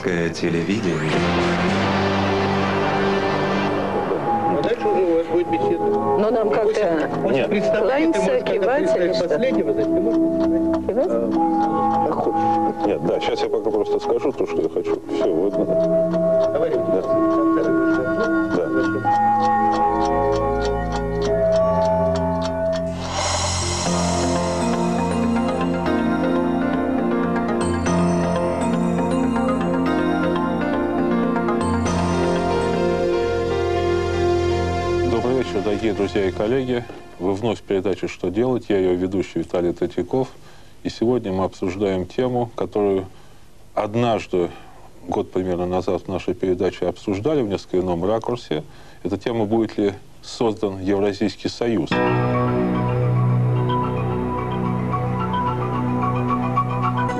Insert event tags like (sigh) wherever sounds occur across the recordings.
Советское телевидение. Дальше уже у вас будет беседа. Но нам как-то кланяться, кивать или что? Последнего, значит, ты можешь Кивать? Как хочешь. Нет, да, сейчас я пока просто скажу то, что я хочу. Все, вот. говорить. Да. Да. Дорогие друзья и коллеги. Вы вновь в передаче «Что делать?». Я ее ведущий Виталий Третьяков. И сегодня мы обсуждаем тему, которую однажды, год примерно назад в нашей передаче обсуждали в несколько ином ракурсе. Эта тема будет ли создан Евразийский союз.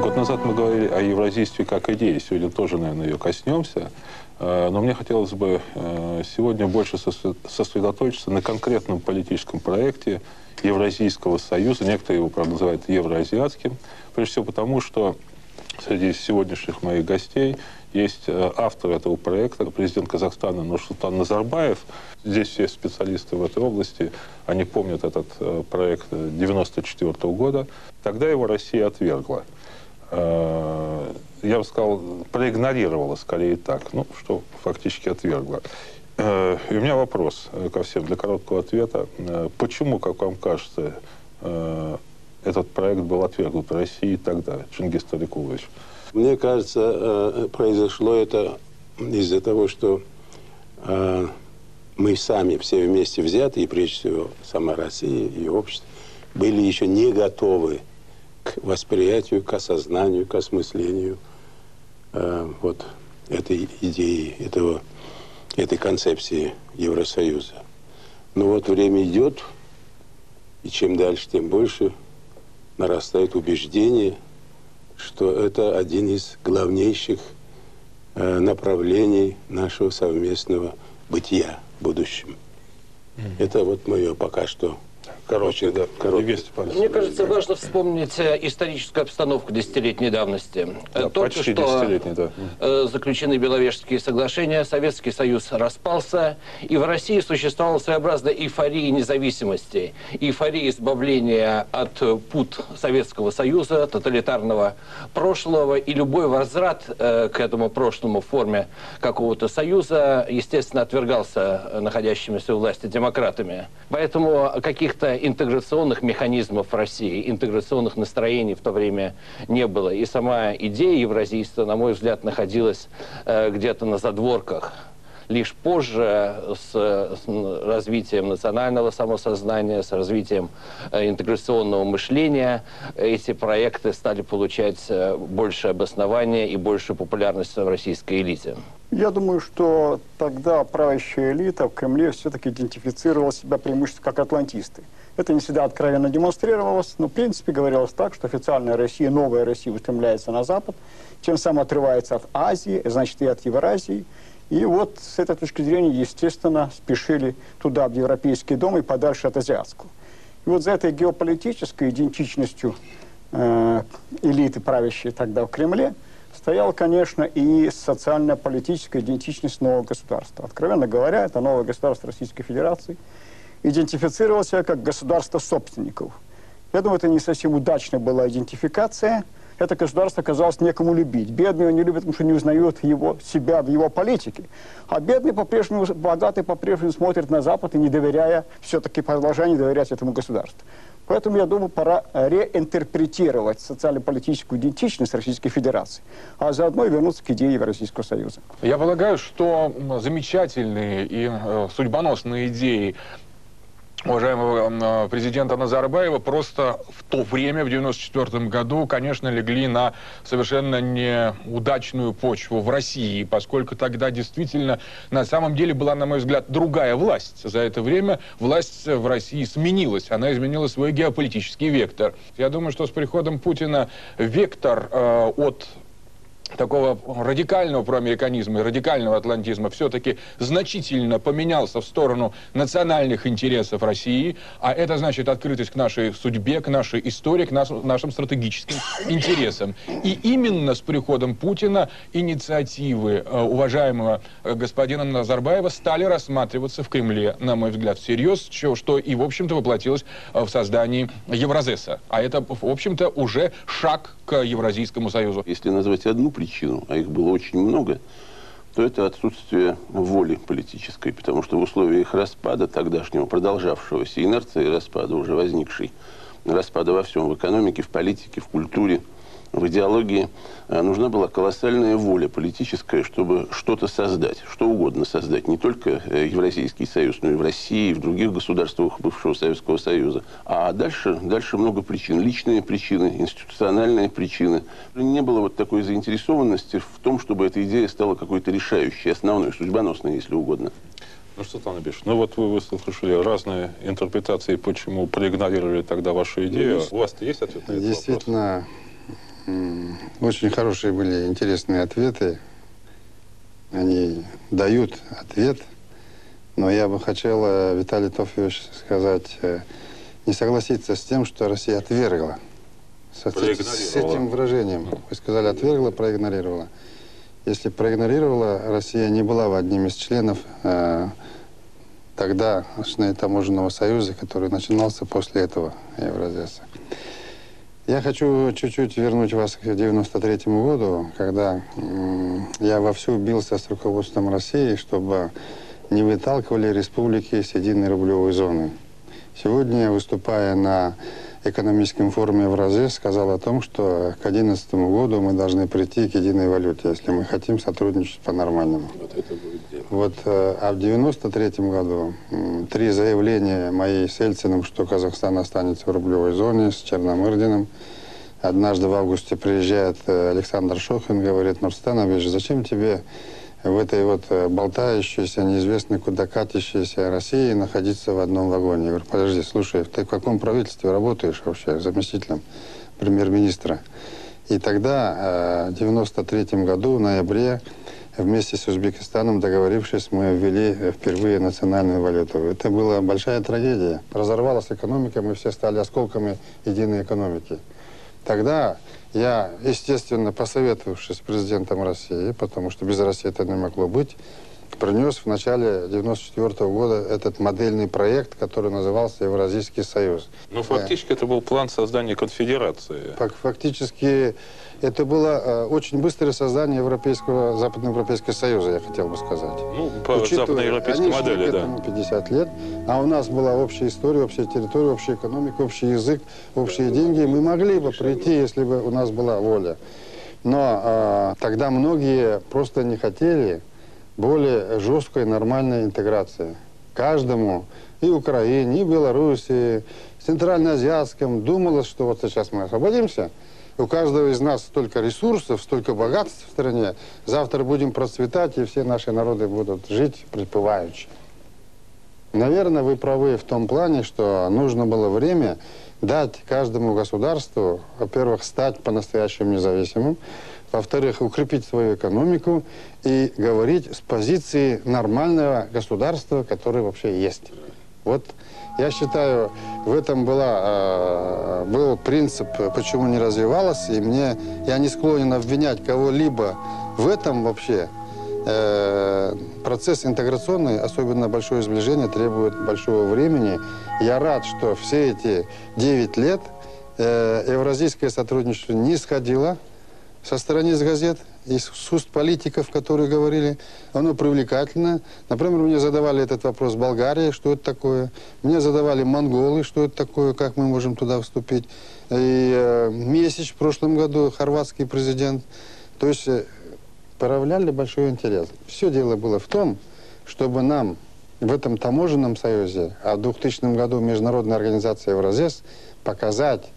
Год назад мы говорили о евразийстве как идее. Сегодня тоже, наверное, ее коснемся. Э, Но мне хотелось бы э, сегодня больше сосре- сосредоточиться на конкретном политическом проекте Евразийского союза. Некоторые его, правда, называют евроазиатским. Прежде всего потому, что среди сегодняшних моих гостей есть э, автор этого проекта, президент Казахстана Нурсултан Назарбаев. Здесь все специалисты в этой области, они помнят этот проект 1994 года. Тогда его Россия отвергла. Э, Я бы сказал, проигнорировала скорее так, ну, что фактически отвергла. Э, И у меня вопрос э, ко всем для короткого ответа. Почему, как вам кажется, этот проект был отвергнут Россией тогда, Чингис Таликулович? Мне кажется, произошло это из-за того, что мы сами все вместе взятые, и прежде всего сама Россия и общество, были еще не готовы к восприятию, к осознанию, к осмыслению э, вот этой идеи, этого, этой концепции Евросоюза. Но вот время идет, и чем дальше, тем больше нарастает убеждение, что это один из главнейших э, направлений нашего совместного бытия в будущем. Это вот мое пока что Короче, да. короткое. Евгений Степанович. Мне кажется, важно вспомнить э, историческую обстановку десятилетней давности. Э, Да, Только почти что да. э, заключены Беловежские соглашения, Советский Союз распался, и в России существовала своеобразная эйфория независимости, эйфория избавления от пут Советского Союза, тоталитарного прошлого, и любой возврат к этому прошлому в форме какого-то союза, естественно, отвергался находящимися у власти демократами. Поэтому каких-то интеграционных механизмов в России, интеграционных настроений в то время не было. И сама идея евразийства, на мой взгляд, находилась э, где-то на задворках. Лишь позже, с, развитием национального самосознания, с развитием э, интеграционного мышления, эти проекты стали получать э, больше обоснования и большую популярность в российской элите. Я думаю, что тогда правящая элита в Кремле все-таки идентифицировала себя преимущественно как атлантисты. Это не всегда откровенно демонстрировалось, но в принципе говорилось так, что официальная Россия, новая Россия устремляется на Запад, тем самым отрывается от Азии, значит и от Евразии. И вот с этой точки зрения, естественно, спешили туда, в Европейский дом и подальше от азиатского. И вот за этой геополитической идентичностью э, элиты, правящей тогда в Кремле, стояла, конечно, и социально-политическая идентичность нового государства. Откровенно говоря, это новое государство Российской Федерации идентифицировало себя как государство собственников. Я думаю, это не совсем удачная была идентификация. Это государство казалось некому любить. Бедные его не любят, потому что не узнают его, себя в его политике. А бедные по-прежнему, богатые по-прежнему смотрят на Запад и не доверяя, все-таки продолжая не доверять этому государству. Поэтому, я думаю, пора реинтерпретировать социально-политическую идентичность Российской Федерации, а заодно и вернуться к идее Евразийского Союза. Я полагаю, что замечательные и э, судьбоносные идеи уважаемого м, президента Назарбаева просто в то время, в 94 году, конечно, легли на совершенно неудачную почву в России, поскольку тогда действительно на самом деле была, на мой взгляд, другая власть. За это время власть в России сменилась, она изменила свой геополитический вектор. Я думаю, что с приходом Путина вектор э, от такого радикального проамериканизма и радикального атлантизма все-таки значительно поменялся в сторону национальных интересов России, а это значит открытость к нашей судьбе, к нашей истории, к нас, нашим стратегическим интересам. И именно с приходом Путина инициативы э, уважаемого э, господина Назарбаева стали рассматриваться в Кремле, на мой взгляд, всерьез, что, что и, в общем-то, воплотилось э, в создании Евразеса. А это, в общем-то, уже шаг к Евразийскому союзу. Если назвать одну причину, а их было очень много, то это отсутствие воли политической, потому что в условиях распада тогдашнего, продолжавшегося, инерции распада, уже возникшей, распада во всем, в экономике, в политике, в культуре – в идеологии э, нужна была колоссальная воля политическая, чтобы что-то создать, что угодно создать. Не только э, Евразийский союз, но и в России, и в других государствах бывшего Советского Союза. А дальше, дальше много причин. Личные причины, институциональные причины. Не было вот такой заинтересованности в том, чтобы эта идея стала какой-то решающей, основной, судьбоносной, если угодно. Ну что, Там Ильич, ну вот вы выслушали разные интерпретации, почему проигнорировали тогда вашу идею. У вас есть ответ на этот Действительно, вопрос? Очень хорошие были интересные ответы. Они дают ответ. Но я бы хотел, Виталий Тофьевич, сказать, э, не согласиться с тем, что Россия отвергла. С, с этим выражением. Вы сказали, отвергла, проигнорировала. Если проигнорировала, Россия не была одним из членов э, тогда таможенного союза, который начинался после этого Евразеса. Я хочу чуть-чуть вернуть вас к 93 году, когда я вовсю бился с руководством России, чтобы не выталкивали республики из единой рублевой зоны. Сегодня, выступая на экономическом форуме в Разе, сказал о том, что к 2011 году мы должны прийти к единой валюте, если мы хотим сотрудничать по-нормальному. Вот это будет дело. Вот, э, а в 93 году три заявления моей с Ельциным, что Казахстан останется в рублевой зоне, с Черномырдиным. Однажды в августе приезжает э, Александр Шохин, говорит, Нурстанович, зачем тебе в этой вот э, болтающейся, неизвестно куда катящейся России находиться в одном вагоне. Я говорю, подожди, слушай, ты в каком правительстве работаешь вообще заместителем премьер-министра? И тогда, э, в 93 году, в ноябре, вместе с Узбекистаном, договорившись, мы ввели э, впервые национальную валюту. Это была большая трагедия. Разорвалась экономика, мы все стали осколками единой экономики. Тогда я, естественно, посоветовавшись с президентом России, потому что без России это не могло быть, принес в начале 94 -го года этот модельный проект, который назывался Евразийский союз. Ну, фактически это был план создания конфедерации. Фактически это было э, очень быстрое создание Европейского, Западноевропейского союза, я хотел бы сказать. Ну, по Учитывая, западноевропейской модели, да. 50 лет, а у нас была общая история, общая территория, общая экономика, общий язык, общие деньги. Мы могли бы прийти, если бы у нас была воля. Но э, тогда многие просто не хотели более жесткой нормальной интеграции. Каждому, и Украине, и Белоруссии, Центральноазиатском, думалось, что вот сейчас мы освободимся – у каждого из нас столько ресурсов, столько богатств в стране. Завтра будем процветать, и все наши народы будут жить припеваючи. Наверное, вы правы в том плане, что нужно было время дать каждому государству, во-первых, стать по-настоящему независимым, во-вторых, укрепить свою экономику и говорить с позиции нормального государства, которое вообще есть. Вот я считаю, в этом была, э, был принцип, почему не развивалась, и мне, я не склонен обвинять кого-либо в этом вообще. Э, процесс интеграционный, особенно большое сближение, требует большого времени. Я рад, что все эти 9 лет э, евразийское сотрудничество не сходило со страниц газет из уст политиков, которые говорили, оно привлекательно. Например, мне задавали этот вопрос Болгария, что это такое. Мне задавали монголы, что это такое, как мы можем туда вступить. И э, Месяч в прошлом году, хорватский президент. То есть э, проявляли большой интерес. Все дело было в том, чтобы нам в этом таможенном союзе, а в 2000 году Международная организация Евразес показать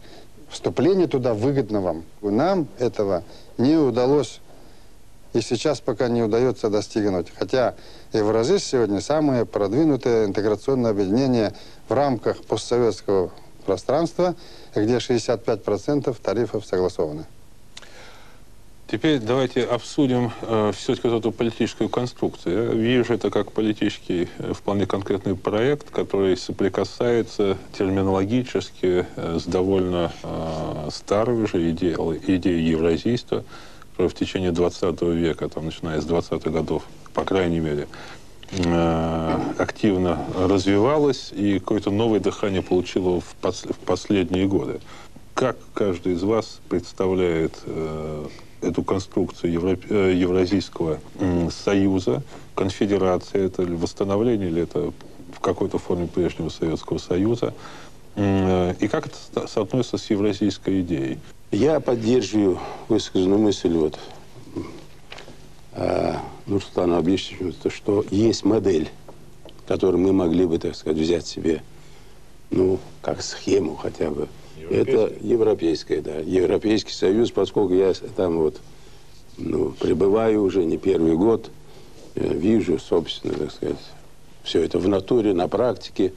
вступление туда выгодно вам. Нам этого не удалось и сейчас пока не удается достигнуть. Хотя Евразис сегодня самое продвинутое интеграционное объединение в рамках постсоветского пространства, где 65% тарифов согласованы. Теперь давайте обсудим э, все-таки эту политическую конструкцию. Я вижу это как политический, э, вполне конкретный проект, который соприкасается терминологически э, с довольно э, старой уже идеей, идеей евразийства, в течение 20 века, там, начиная с 20-х годов, по крайней мере, э, активно развивалась и какое-то новое дыхание получило в, пос- в последние годы. Как каждый из вас представляет э, эту конструкцию Евро- э, Евразийского м, союза, конфедерация это или восстановление, или это в какой-то форме прежнего Советского Союза, э, и как это со- соотносится с евразийской идеей? Я поддерживаю высказанную мысль вот э, Нурсултана Абишевича, что есть модель, которую мы могли бы, так сказать, взять себе, ну, как схему хотя бы. Это европейская, да, Европейский Союз, поскольку я там вот, ну, пребываю уже не первый год, э, вижу, собственно, так сказать, все это в натуре, на практике.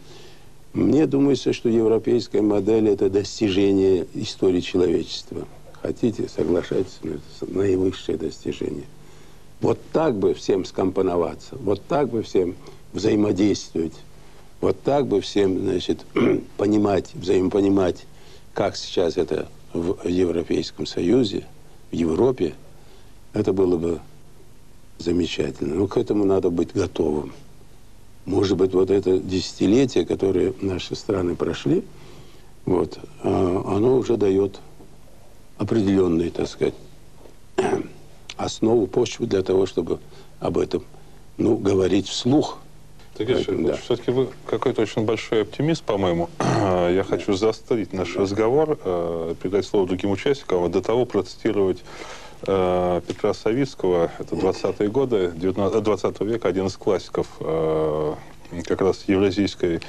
Мне думается, что европейская модель – это достижение истории человечества. Хотите, соглашайтесь, это наивысшее достижение. Вот так бы всем скомпоноваться, вот так бы всем взаимодействовать, вот так бы всем, значит, (clears throat) понимать, взаимопонимать, как сейчас это в Европейском Союзе, в Европе, это было бы замечательно. Но к этому надо быть готовым. Может быть, вот это десятилетие, которое наши страны прошли, вот, а, оно уже дает определенные, так сказать, (clears throat) основу, почву для того, чтобы об этом, ну, говорить вслух. Поэтому, да. все-таки вы какой-то очень большой оптимист, по-моему. (clears throat) Я хочу заострить наш разговор, э, передать слово другим участникам, а до того процитировать Петра Савицкого, это 20-е годы 19, 20 века, один из классиков э, как раз евразийской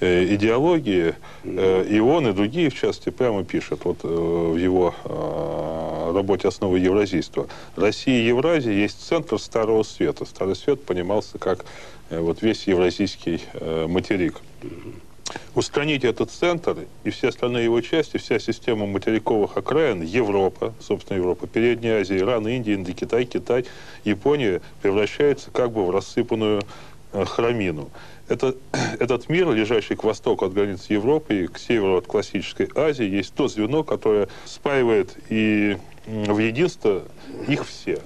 э, идеологии, э, и он, и другие, в частности, прямо пишут вот, э, в его э, работе «Основы евразийства». Россия и Евразия есть центр Старого Света. Старый Свет понимался как э, вот весь евразийский э, материк. Устранить этот центр и все остальные его части, вся система материковых окраин, Европа, собственно, Европа, Передняя Азия, Иран, Индия, Индокитай, Китай, Япония превращается как бы в рассыпанную э, храмину. Это, (clears throat) этот мир, лежащий к востоку от границ Европы и к северу от классической Азии, есть то звено, которое спаивает и в единство их все.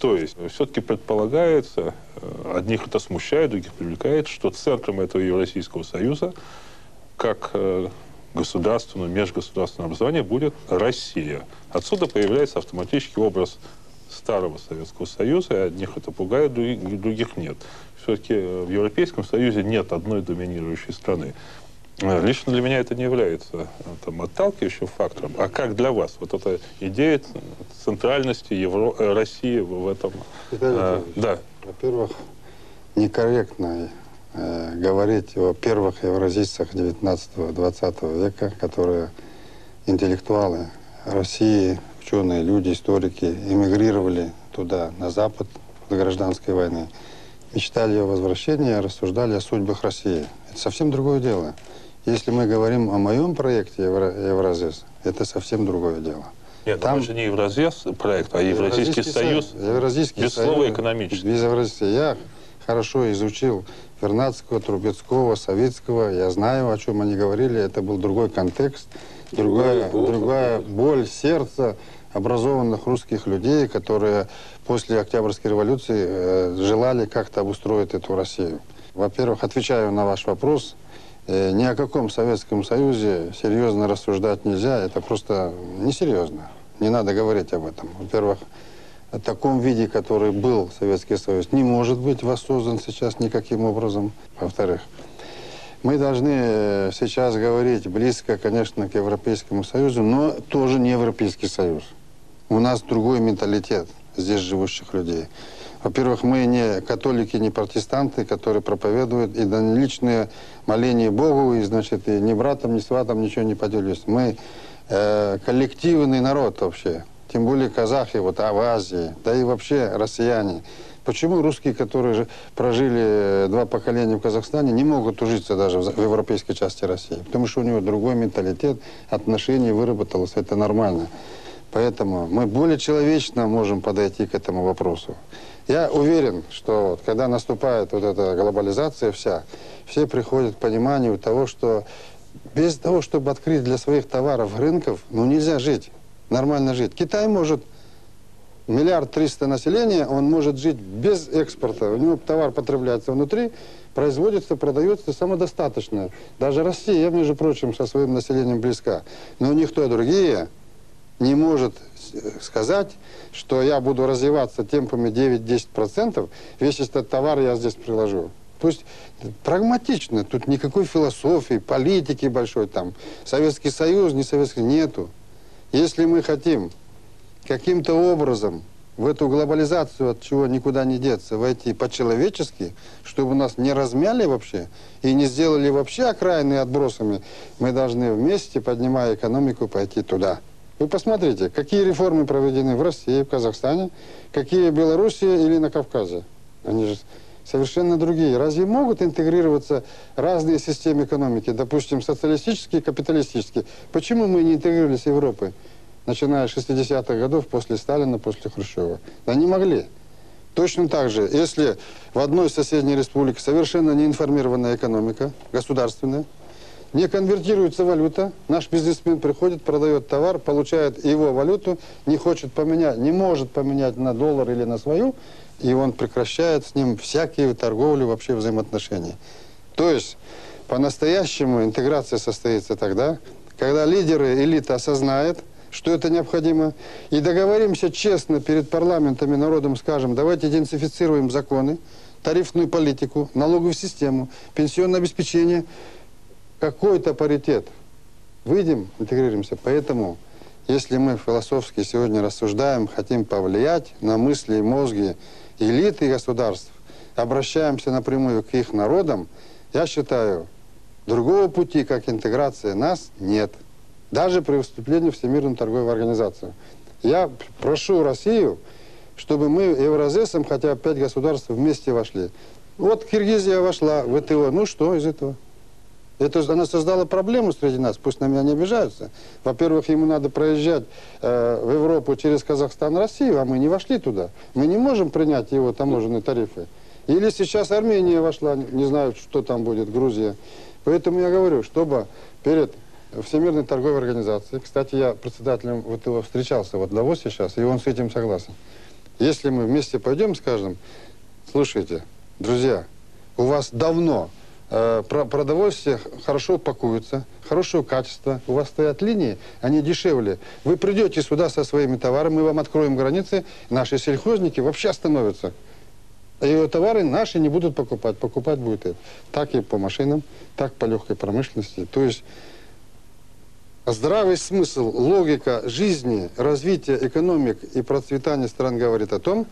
То есть все-таки предполагается, э, одних это смущает, других привлекает, что центром этого Евразийского союза, как э, государственного, межгосударственного образования, будет Россия. Отсюда появляется автоматический образ старого Советского Союза, и одних это пугает, други- других нет. Все-таки в Европейском Союзе нет одной доминирующей страны. Э, Лично для меня это не является э, там, отталкивающим фактором. А как для вас? Вот эта идея центральности Евро... э, России в этом... Э, да. Во-первых, некорректно э, говорить о первых евразийцах 19-20 века, которые интеллектуалы России, ученые, люди, историки, эмигрировали туда, на Запад, до гражданской войны, мечтали о возвращении, рассуждали о судьбах России. Это совсем другое дело. Если мы говорим о моем проекте Евро- Евразис, это совсем другое дело. Нет, Там- же не Евразес проект, а Евразийский союз, Евразийский без союз, слова экономический. Без Евразийского. Я хорошо изучил Вернадского, Трубецкого, Савицкого. Я знаю, о чем они говорили. Это был другой контекст, другая, эпоха, другая боль сердца образованных русских людей, которые после Октябрьской революции э, желали как-то обустроить эту Россию. Во-первых, отвечаю на ваш вопрос. Э, ни о каком Советском Союзе серьезно рассуждать нельзя. Это просто несерьезно. Не надо говорить об этом. Во-первых, в таком виде, который был Советский Союз, не может быть воссоздан сейчас никаким образом. Во-вторых, мы должны э, сейчас говорить близко, конечно, к Европейскому Союзу, но тоже не Европейский Союз. У нас другой менталитет здесь живущих людей. Во-первых, мы не католики, не протестанты, которые проповедуют и да не моления Богу, и, значит, и ни братом, ни сватом ничего не поделюсь. Мы э, коллективный народ вообще, тем более казахи вот а в Азии, да и вообще россияне. Почему русские, которые же прожили э, два поколения в Казахстане, не могут ужиться даже в европейской части России? Потому что у него другой менталитет, отношение выработалось, это нормально. Поэтому мы более человечно можем подойти к этому вопросу. Я уверен, что вот когда наступает вот эта глобализация вся, все приходят к пониманию того, что без того, чтобы открыть для своих товаров рынков, ну нельзя жить, нормально жить. Китай может миллиард триста населения, он может жить без экспорта. У него товар потребляется внутри, производится, продается самодостаточно. Даже Россия, между прочим, со своим населением близка. Но никто другие не может сказать, что я буду развиваться темпами 9-10%, весь этот товар я здесь приложу. То есть прагматично, тут никакой философии, политики большой там. Советский Союз, не Советский, нету. Если мы хотим каким-то образом в эту глобализацию, от чего никуда не деться, войти по-человечески, чтобы нас не размяли вообще и не сделали вообще окраины отбросами, мы должны вместе, поднимая экономику, пойти туда. Вы посмотрите, какие реформы проведены в России, в Казахстане, какие в Беларуси или на Кавказе. Они же совершенно другие. Разве могут интегрироваться разные системы экономики, допустим, социалистические, капиталистические? Почему мы не интегрировались с Европой? начиная с 60-х годов, после Сталина, после Хрущева. Да не могли. Точно так же, если в одной соседней республике совершенно неинформированная экономика, государственная, не конвертируется валюта, наш бизнесмен приходит, продает товар, получает его валюту, не хочет поменять, не может поменять на доллар или на свою, и он прекращает с ним всякие торговлю, вообще взаимоотношения. То есть, по-настоящему интеграция состоится тогда, когда лидеры элиты осознают, что это необходимо, и договоримся честно перед парламентом и народом, скажем, давайте идентифицируем законы, тарифную политику, налоговую систему, пенсионное обеспечение, какой-то паритет. Выйдем, интегрируемся. Поэтому, если мы философски сегодня рассуждаем, хотим повлиять на мысли и мозги элиты государств, обращаемся напрямую к их народам, я считаю, другого пути, как интеграция нас, нет даже при вступлении в Всемирную торговую организацию. Я прошу Россию, чтобы мы Евразесом хотя пять государств вместе вошли. Вот Киргизия вошла в ВТО, ну что из этого? Это она создала проблему среди нас, пусть на меня не обижаются. Во-первых, ему надо проезжать э, в Европу через Казахстан, Россию, а мы не вошли туда. Мы не можем принять его таможенные тарифы. Или сейчас Армения вошла, не знаю, что там будет, Грузия. Поэтому я говорю, чтобы перед Всемирной торговой организации. Кстати, я председателем вот его встречался вот Давос сейчас, и он с этим согласен. Если мы вместе пойдем, скажем, слушайте, друзья, у вас давно продовольствие хорошо пакуется, хорошего качества, у вас стоят линии, они дешевле. Вы придете сюда со своими товарами, мы вам откроем границы, наши сельхозники вообще остановятся. И товары наши не будут покупать, покупать будет это. Так и по машинам, так по легкой промышленности. То есть здравый смысл, логика жизни, развития экономик и процветания стран говорит о том,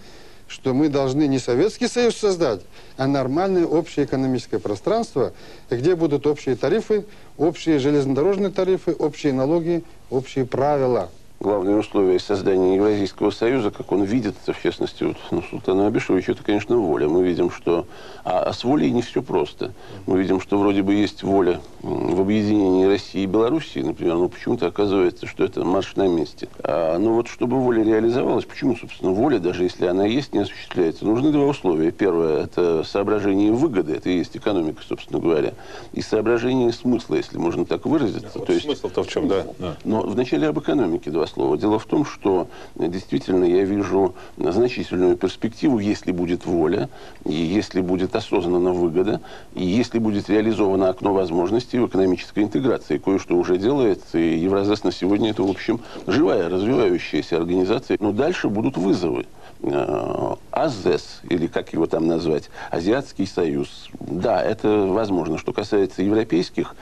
что мы должны не Советский Союз создать, а нормальное общее экономическое пространство, где будут общие тарифы, общие железнодорожные тарифы, общие налоги, общие правила главные условия создания Евразийского союза, как он видит, в частности, вот, ну, Султана Абишевича, это, конечно, воля. Мы видим, что... А, а с волей не все просто. Мы видим, что вроде бы есть воля в объединении России и Белоруссии, например, но почему-то оказывается, что это марш на месте. А, ну вот, чтобы воля реализовалась, почему, собственно, воля, даже если она есть, не осуществляется? Нужны два условия. Первое – это соображение выгоды, это и есть экономика, собственно говоря, и соображение смысла, если можно так выразиться. Вот То есть, смысл-то в чем, да. Но вначале об экономике два слова. Дело в том, что действительно я вижу значительную перспективу, если будет воля, и если будет осознанно выгода, и если будет реализовано окно возможностей в экономической интеграции. Кое-что уже делается, и Евразес на сегодня это, в общем, живая, развивающаяся организация. Но дальше будут вызовы. Э, АЗЭС, или как его там назвать, Азиатский союз. Да, это возможно. Что касается европейских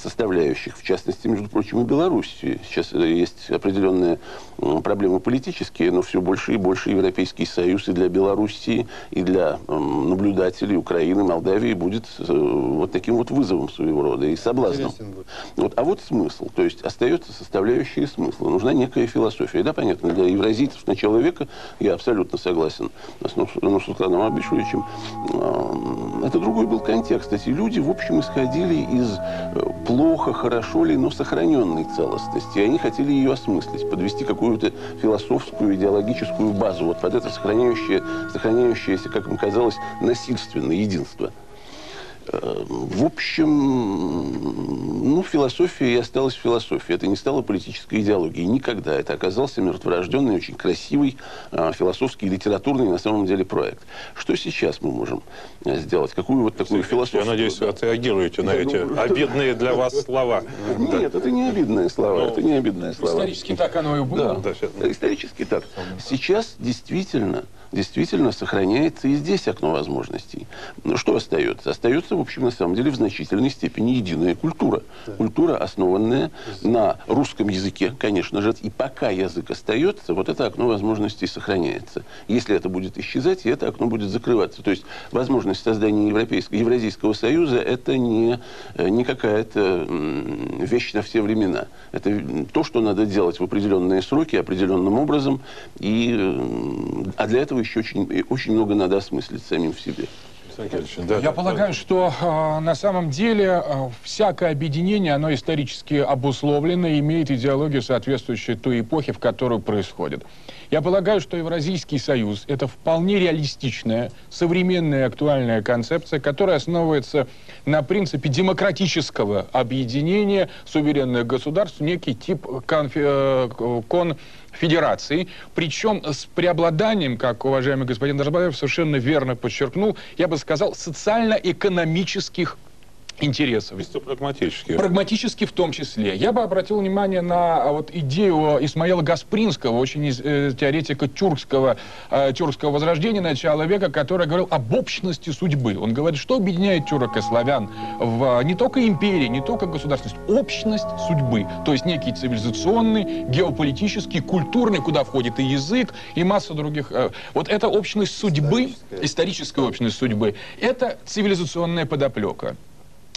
составляющих, в частности, между прочим, и Белоруссии. Сейчас есть определенные проблемы политические, но все больше и больше Европейский союз и для Белоруссии, и для наблюдателей Украины, Молдавии будет э, вот таким вот вызовом своего рода и соблазном. Вот, а вот смысл. То есть остается составляющая смысла. Нужна некая философия. Да, понятно, для евразийцев начала века я абсолютно абсолютно согласен с Нурсултаном Абишевичем. Это другой был контекст. Эти люди, в общем, исходили из э, плохо, хорошо ли, но сохраненной целостности. И они хотели ее осмыслить. подвести какую-то философскую, идеологическую базу вот под это сохраняющее, сохраняющееся, как им казалось, насильственное единство. В общем, ну, философия и осталась философией. Это не стало политической идеологией. Никогда. Это оказался мертворожденный, очень красивый э, философский, литературный на самом деле проект. Что сейчас мы можем э, сделать? Какую вот такую философию? Я надеюсь, вы отреагируете на эти обидные для вас (laughs) слова. Нет, это не обидные слова. это не обидные слова. Исторически так оно и было. Да, исторически так. Сейчас действительно, действительно сохраняется и здесь окно возможностей. Но что остается? Остается, в общем, на самом деле, в значительной степени единая культура. Культура, основанная на русском языке, конечно же. И пока язык остается, вот это окно возможностей сохраняется. Если это будет исчезать, и это окно будет закрываться. То есть возможность создания Европейского, Евразийского союза – это не, э, не какая-то вещь на все времена. Это то, что надо делать в определенные сроки, определенным образом. И, а для этого еще очень, очень много надо осмыслить самим в себе. Да, Я да, полагаю, что э, на самом деле э, всякое объединение, оно исторически обусловлено и имеет идеологию, соответствующую той эпохе, в которой происходит. Я полагаю, что Евразийский союз – это вполне реалистичная, современная, актуальная концепция, которая основывается на принципе демократического объединения суверенных государств, некий тип конфе- э, конфедерации, причем с преобладанием, как уважаемый господин Назарбаев совершенно верно подчеркнул, я бы сказал, социально-экономических интересов. Чисто прагматически. Прагматически в том числе. Я бы обратил внимание на а, вот идею Исмаила Гаспринского, очень из- э, теоретика тюркского, э, тюркского возрождения начала века, который говорил об общности судьбы. Он говорит, что объединяет тюрок и славян в а, не только империи, не только государственность, общность судьбы. То есть некий цивилизационный, геополитический, культурный, куда входит и язык, и масса других. э, Вот эта общность судьбы, историческая общность судьбы, это цивилизационная подоплека.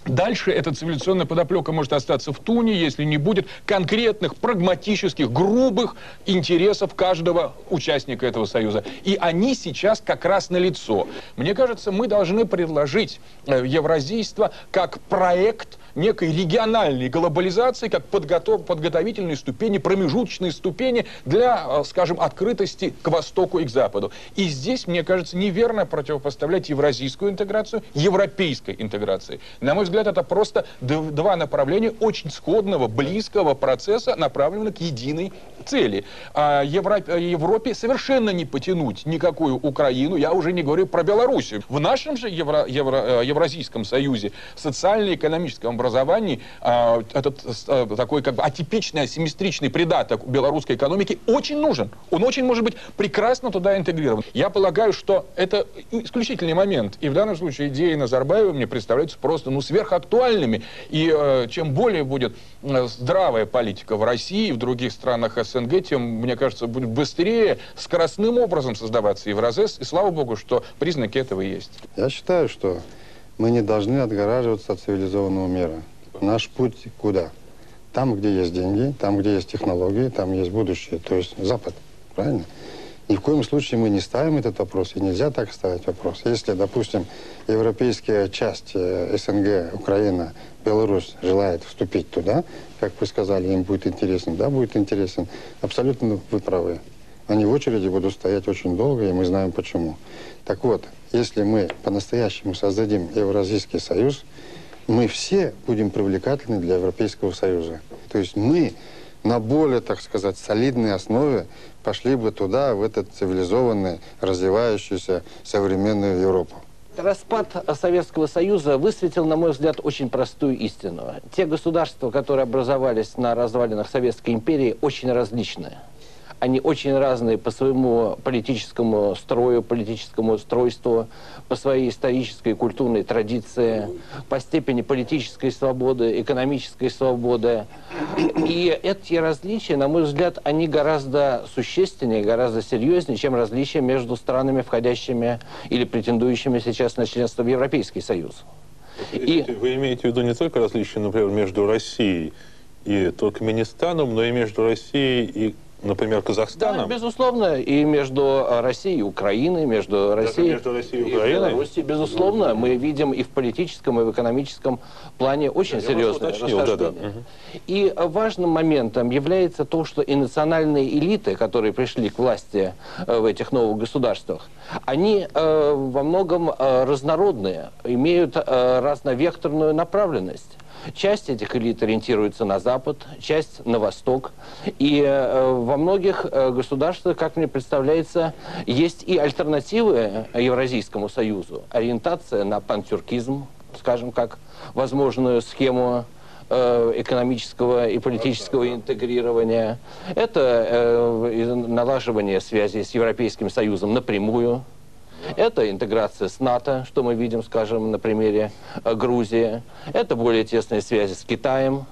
Дальше эта цивилизационная подоплека может остаться в туне, если не будет конкретных, прагматических, грубых интересов каждого участника этого союза. И они сейчас как раз на лицо. Мне кажется, мы должны предложить э, евразийство как проект некой региональной глобализации, как подготов, подготовительные ступени, промежуточные ступени для, э, скажем, открытости к востоку и к западу. И здесь, мне кажется, неверно противопоставлять евразийскую интеграцию европейской интеграции. На мой взгляд, это просто два направления очень сходного, близкого процесса, направленных к единой цели. А э, Европе совершенно не потянуть никакую Украину, я уже не говорю про Белоруссию. В нашем же Евро- Евро- э, Евразийском союзе, социально-экономическом образовании, а, этот э, такой как бы атипичный, асимметричный придаток белорусской экономики очень нужен. Он очень может быть прекрасно туда интегрирован. Я полагаю, что это исключительный момент. И в данном случае идеи Назарбаева мне представляются просто ну, сверхактуальными. И э, чем более будет здравая политика в России и в других странах СНГ, тем, мне кажется, будет быстрее, скоростным образом создаваться Евразес. И слава богу, что признаки этого есть. Я считаю, что мы не должны отгораживаться от цивилизованного мира. Наш путь куда? Там, где есть деньги, там, где есть технологии, там есть будущее, то есть Запад. Правильно? Ни в коем случае мы не ставим этот вопрос, и нельзя так ставить вопрос. Если, допустим, европейская часть э, СНГ, Украина, Беларусь желает вступить туда, как вы сказали, им будет интересен, да, будет интересен, абсолютно вы правы. Они в очереди будут стоять очень долго, и мы знаем почему. Так вот, если мы по-настоящему создадим Евразийский союз, мы все будем привлекательны для Европейского союза. То есть мы на более, так сказать, солидной основе пошли бы туда, в этот цивилизованный, развивающийся современную Европу. Распад Советского Союза высветил, на мой взгляд, очень простую истину. Те государства, которые образовались на развалинах Советской империи, очень различны. Они очень разные по своему политическому строю, политическому устройству, по своей исторической и культурной традиции, по степени политической свободы, экономической свободы. И эти различия, на мой взгляд, они гораздо существеннее, гораздо серьезнее, чем различия между странами, входящими или претендующими сейчас на членство в Европейский Союз. И Вы имеете в виду не только различия, например, между Россией и Туркменистаном, но и между Россией и например, Да, Казахстаном? безусловно, и между Россией и Украиной, между Россией между Россией и и? Белоруссией, безусловно, мы видим и в политическом, и в экономическом плане очень просто серьезное уточнил, да, да. И важным моментом является то, что и национальные элиты, которые пришли к власти э, в этих новых государствах, они э, во многом э, разнородные, имеют разновекторную направленность. Часть этих элит ориентируется на Запад, часть на Восток. И э, во многих э, государствах, как мне представляется, есть и альтернативы Евразийскому Союзу. Ориентация на пантюркизм, скажем, как возможную схему э, экономического и политического интегрирования. Это э, налаживание связи с Европейским Союзом напрямую. Это интеграция с НАТО, что мы видим, скажем, на примере э, Грузии. Это более тесные связи с Китаем,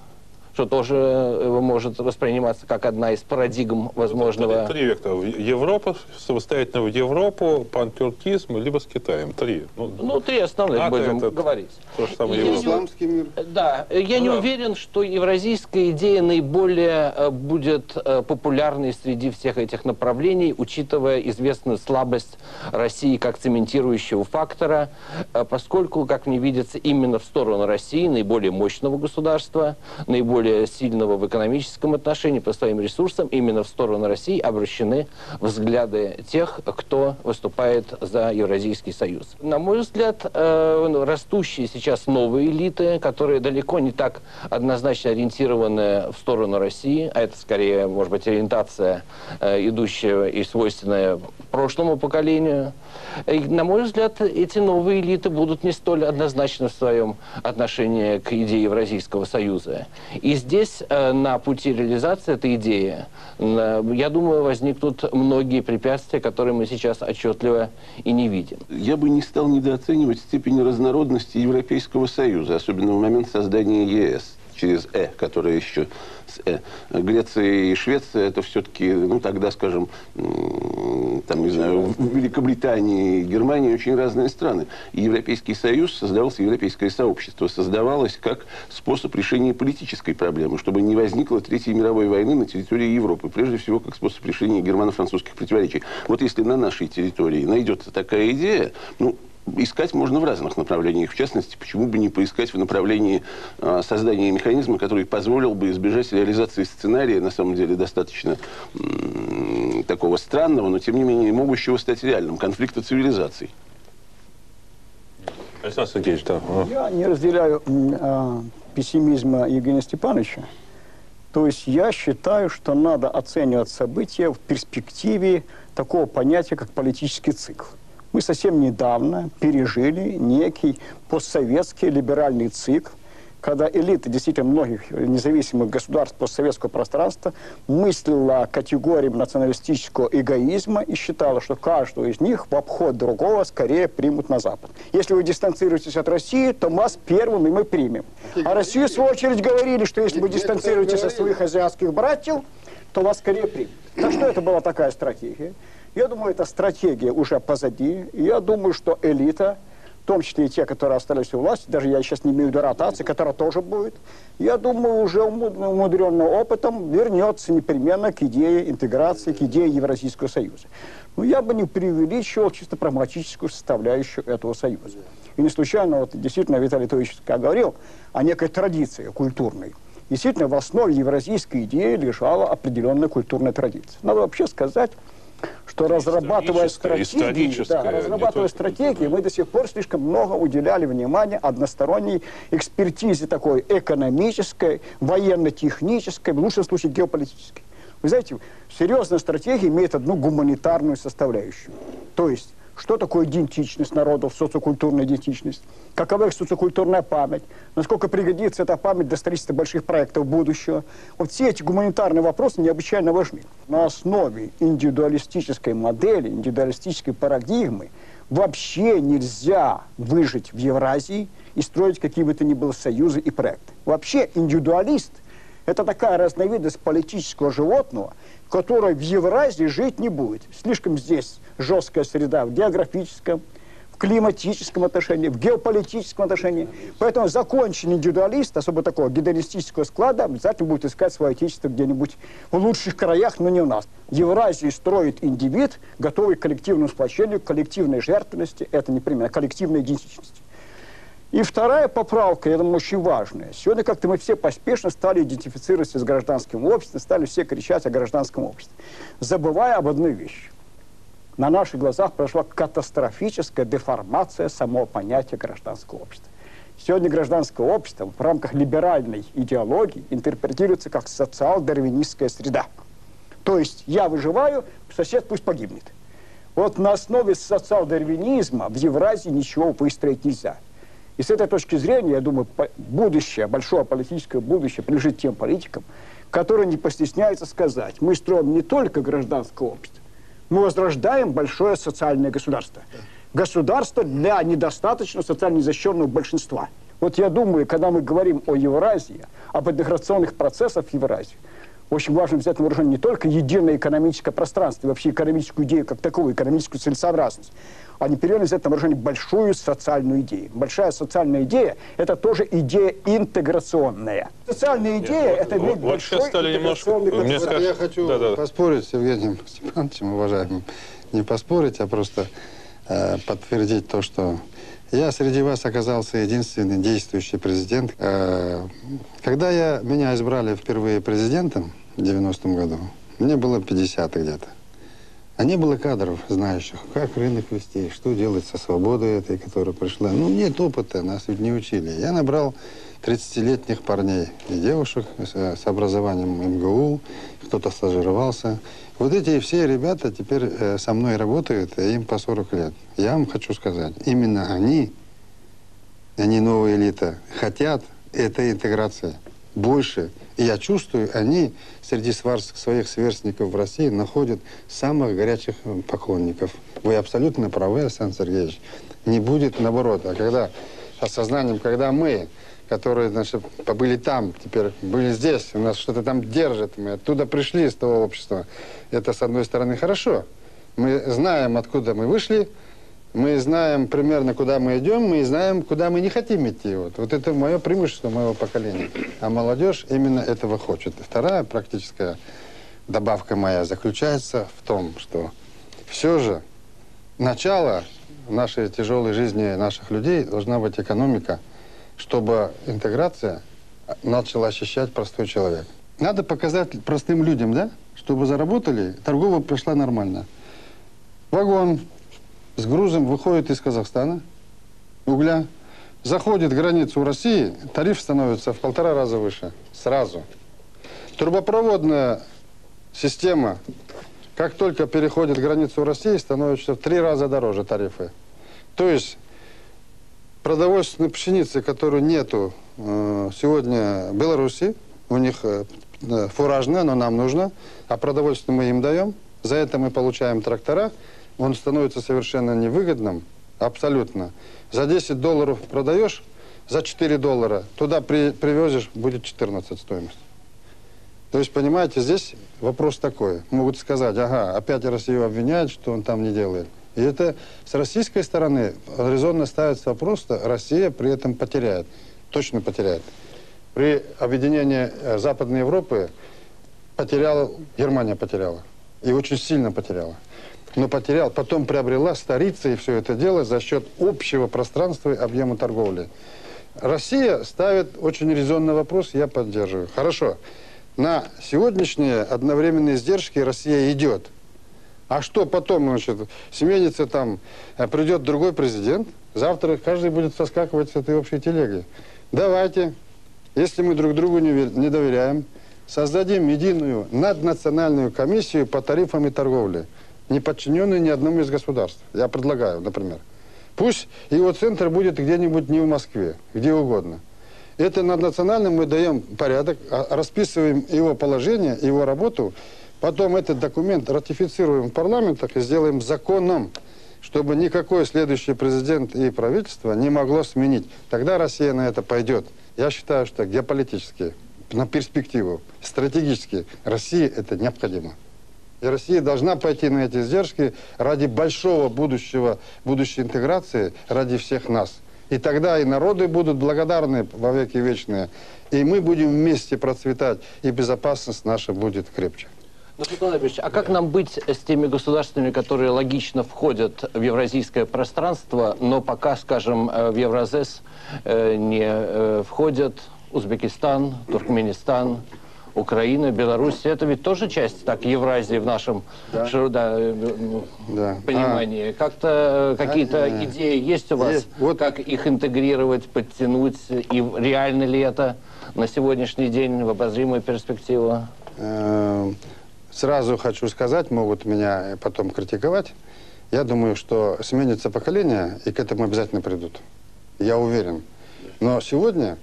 что тоже э, может восприниматься как одна из парадигм возможного... Три, три вектора. Европа, самостоятельно в Европу, пантюркизм, либо с Китаем. Три. Ну, Ну, три основных НАТО будем это говорить. то же самое Я Исламский мир. Да, я не да. уверен, что евразийская идея наиболее э, будет э, популярной среди всех этих направлений, учитывая известную слабость России как цементирующего фактора, э, поскольку, как мне видится, именно в сторону России, наиболее мощного государства, наиболее сильного в экономическом отношении по своим ресурсам, именно в сторону России обращены взгляды тех, кто выступает за Евразийский союз. На мой взгляд, э, ну, растущие сейчас новые элиты, которые далеко не так однозначно ориентированы в сторону России, а это скорее, может быть, ориентация, э, идущая и свойственная прошлому поколению. И, на мой взгляд, эти новые элиты будут не столь однозначны в своем отношении к идее Евразийского союза. И здесь, э, на пути реализации этой идеи, на- я думаю, возникнут многие препятствия, которые мы сейчас отчетливо и не видим. Я бы не стал недооценивать степень разнородности Европейского Союза, особенно в момент создания ЕС через «э», которая еще с «э». Греция и Швеция это все-таки, ну тогда, скажем, там, не знаю, в Великобритании и Германии очень разные страны. И Европейский Союз создавался, Европейское сообщество создавалось как способ решения политической проблемы, чтобы не возникло Третьей мировой войны на территории Европы, прежде всего как способ решения германо-французских противоречий. Вот если на нашей территории найдется такая идея, ну, искать можно в разных направлениях. В частности, почему бы не поискать в направлении а, создания механизма, который позволил бы избежать реализации сценария, на самом деле, достаточно такого странного, но, тем не менее, могущего стать реальным, конфликта цивилизаций. Александр Сергеевич, да. ну, Я не разделяю а, пессимизма Евгения Степановича. То есть я считаю, что надо оценивать события в перспективе такого понятия, как политический цикл. Мы совсем недавно пережили некий постсоветский либеральный цикл, когда элита действительно многих независимых государств постсоветского пространства мыслила категориям националистического эгоизма и считала, что каждого из них в обход другого скорее примут на Запад. Если вы дистанцируетесь от России, то нас первым и мы примем. А Россию, в свою очередь, говорили, что если вы дистанцируетесь от своих азиатских братьев, то вас скорее примут. Так что это была такая стратегия. Я думаю, эта стратегия уже позади. Я думаю, что элита, в том числе и те, которые остались у власти, даже я сейчас не имею в виду ротации, которая тоже будет, я думаю, уже умудренным опытом вернется непременно к идее интеграции, к идее Евразийского союза. Но я бы не преувеличивал чисто прагматическую составляющую этого союза. И не случайно, вот действительно, Виталий как говорил о некой традиции культурной. Действительно, в основе евразийской идеи лежала определенная культурная традиция. Надо вообще сказать, что разрабатывая стратегии, да, разрабатывая стратегии, мы до сих пор слишком много уделяли внимания односторонней экспертизе такой экономической, военно-технической, в лучшем случае геополитической. Вы знаете, серьезная стратегия имеет одну гуманитарную составляющую. То есть, что такое идентичность народов, социокультурная идентичность, какова их социокультурная память, насколько пригодится эта память для строительства больших проектов будущего. Вот все эти гуманитарные вопросы необычайно важны. На основе индивидуалистической модели, индивидуалистической парадигмы вообще нельзя выжить в Евразии и строить какие бы то ни было союзы и проекты. Вообще индивидуалист – это такая разновидность политического животного, которая в Евразии жить не будет. Слишком здесь жесткая среда в географическом, в климатическом отношении, в геополитическом отношении. Поэтому законченный индивидуалист, особо такого гедонистического склада, обязательно будет искать свое отечество где-нибудь в лучших краях, но не у нас. Евразию строит индивид, готовый к коллективному сплочению, к коллективной жертвенности. Это непременно коллективная идентичность. И вторая поправка, я думаю, очень важная. Сегодня как-то мы все поспешно стали идентифицироваться с гражданским обществом, стали все кричать о гражданском обществе, забывая об одной вещи. На наших глазах прошла катастрофическая деформация самого понятия гражданского общества. Сегодня гражданское общество в рамках либеральной идеологии интерпретируется как социал-дарвинистская среда. То есть я выживаю, сосед пусть погибнет. Вот на основе социал-дарвинизма в Евразии ничего выстроить нельзя. И с этой точки зрения, я думаю, будущее, большое политическое будущее принадлежит тем политикам, которые не постесняются сказать, мы строим не только гражданское общество, мы возрождаем большое социальное государство. Государство для недостаточно социально незащищенного большинства. Вот я думаю, когда мы говорим о Евразии, об интеграционных процессах в Евразии, очень важно взять на вооружение не только единое экономическое пространство, и вообще экономическую идею как таковую, экономическую целесообразность, а непременно взять на вооружение большую социальную идею. Большая социальная идея – это тоже идея интеграционная. Социальная идея – это вот, вот большой сейчас стали немножко- интеграционный мне потенциал. я хочу Да, да. поспорить с Евгением Степановичем, уважаемым. Не поспорить, а просто э, подтвердить то, что я среди вас оказался единственный действующий президент. Э, когда я, меня избрали впервые президентом в 90-м году, мне было 50 где-то. А не было кадров, знающих, как рынок вести, что делать со свободой этой, которая пришла. Ну, нет опыта, нас ведь не учили. Я набрал 30-летних парней и девушек с, с образованием МГУ, кто-то стажировался. Вот эти все ребята теперь э, со мной работают, и им по 40 лет. Я вам хочу сказать, именно они, они новая элита, хотят этой интеграции больше. Я чувствую, они среди своих сверстников в России находят самых горячих э, поклонников. Вы абсолютно правы, Александр Сергеевич. Не будет наоборот. А когда осознанием, когда мы, которые, значит, побыли там, теперь были здесь, у нас что-то там держит, мы оттуда пришли из того общества, это, с одной стороны, хорошо. Мы знаем, откуда мы вышли, мы знаем примерно, куда мы идем, мы знаем, куда мы не хотим идти. Вот, вот это мое преимущество моего поколения. А молодежь именно этого хочет. Вторая практическая добавка моя заключается в том, что все же начало нашей тяжелой жизни наших людей должна быть экономика, чтобы интеграция начала ощущать простой человек. Надо показать простым людям, да, чтобы заработали, торговля прошла нормально. Вагон с грузом выходит из Казахстана, угля, заходит границу России, тариф становится в полтора раза выше. Сразу. Трубопроводная система, как только переходит границу России, становится в три раза дороже тарифы. То есть продовольственной пшеницы, которую нету э, сегодня в Беларуси, у них э, э, фуражная, но нам нужно, а продовольствие мы им даем, за это мы получаем трактора, он становится совершенно невыгодным, абсолютно. За 10 долларов продаешь, за 4 доллара туда при, привезешь, будет 14 стоимость. То есть, понимаете, здесь вопрос такой. Могут сказать, ага, опять Россию обвиняют, что он там не делает. И это с российской стороны резонно ставится вопрос, что Россия при этом потеряет. Точно потеряет. При объединении э, Западной Европы потеряла, Германия потеряла. И очень сильно потеряла. Но потерял, потом приобрела столица и все это дело за счет общего пространства и объема торговли. Россия ставит очень резонный вопрос, я поддерживаю. Хорошо, на сегодняшние одновременные издержки Россия идет. А что потом, значит, сменится там, э, придет другой президент, завтра каждый будет соскакивать с этой общей телеги. Давайте, если мы друг другу не доверяем, создадим единую наднациональную комиссию по тарифам и торговле, не подчиненную ни одному из государств. Я предлагаю, например. Пусть его центр будет где-нибудь не в Москве, где угодно. Это наднационально мы даем порядок, а- расписываем его положение, его работу, потом этот документ ратифицируем в парламентах и сделаем законом, чтобы никакой следующий президент и правительство не могло сменить. Тогда Россия на это пойдет. Я считаю, что геополитически, на перспективу, стратегически России это необходимо. И Россия должна пойти на эти издержки ради большого будущего, будущей интеграции, ради всех нас. И тогда и народы будут благодарны во веки вечные, и мы будем вместе процветать, и безопасность наша будет крепче. Ну, а как нам быть с теми государствами, которые логично входят в евразийское пространство, но пока, скажем, э, в Евразес э, не э, входят Узбекистан, Туркменистан, Украина, Беларусь, это ведь тоже часть так Евразии в нашем широ- да, э, Да. понимании. Как-то э, какие-то А, идеи есть у вас, есть. Вот- как их интегрировать, подтянуть, и реально ли это на сегодняшний день в обозримую перспективу? Э, Сразу хочу сказать, могут меня потом критиковать. Я думаю, что сменится поколение, и к этому обязательно придут. Я уверен. Но сегодня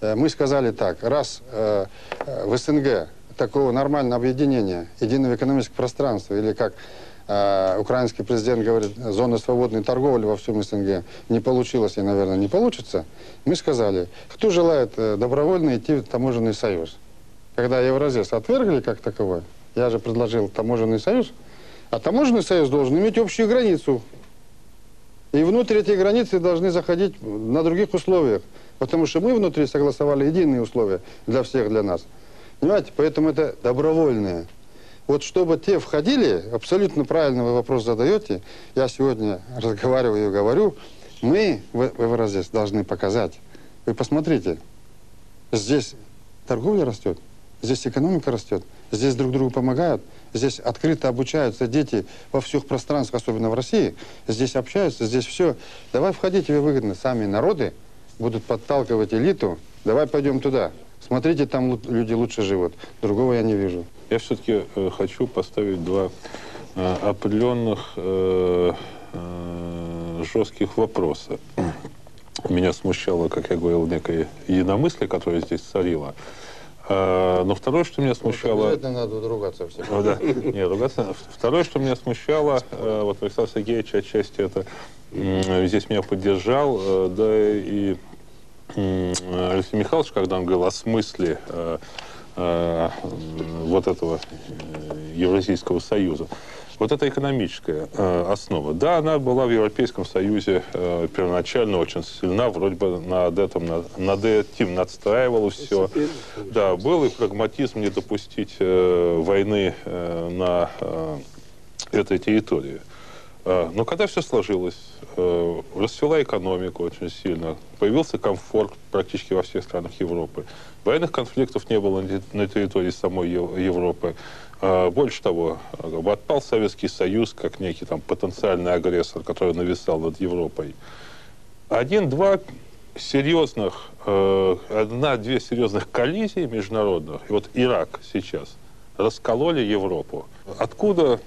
мы сказали так, раз э, э, в СНГ такого нормального объединения, единого экономического пространства, или как э, украинский президент говорит, зоны свободной торговли во всем СНГ не получилось и, наверное, не получится, мы сказали, кто желает э, добровольно идти в таможенный союз. Когда Евразес отвергли как таковой, я же предложил таможенный союз, а таможенный союз должен иметь общую границу. И внутрь эти границы должны заходить на других условиях. Потому что мы внутри согласовали единые условия для всех, для нас. Понимаете? Поэтому это добровольное. Вот чтобы те входили, абсолютно правильно вы вопрос задаете, я сегодня разговариваю и говорю, мы в, Евразес должны показать. Вы посмотрите, здесь торговля растет, здесь экономика растет, здесь друг другу помогают, здесь открыто обучаются дети во всех пространствах, особенно в России, здесь общаются, здесь все. Давай входи, тебе выгодно. Сами народы будут подталкивать элиту, давай пойдем туда. Смотрите, там люди лучше живут. Другого я не вижу. Я все-таки э, хочу поставить два э, определенных э, жестких вопроса. Меня смущало, как я говорил, некое единомыслие, которое здесь царило. А, но второе, что меня смущало... Обязательно надо ругаться всем. Ну да, не, ругаться. Второе, что меня смущало, э, вот Александр Сергеевич отчасти это здесь меня поддержал, э, да и Алексей Михайлович, когда он говорил о смысле э, вот этого Евразийского союза. Вот это экономическая э, основа. Да, она была в Европейском Союзе э, первоначально очень сильна, вроде бы над этим, над, над этим надстраивало все. Да, был и прагматизм не допустить э, войны э, на э, этой территории. Э, Но когда все сложилось, э, расцвела экономика очень сильно, появился комфорт практически во всех странах Европы. Военных конфликтов не было на те- на территории самой Ев- Европы. Э, Больше того, отпал Советский Союз как некий там потенциальный агрессор, который нависал над Европой. Один-два серьезных, э, одна-две серьезных коллизий международных, и вот Ирак сейчас, раскололи Европу. Откуда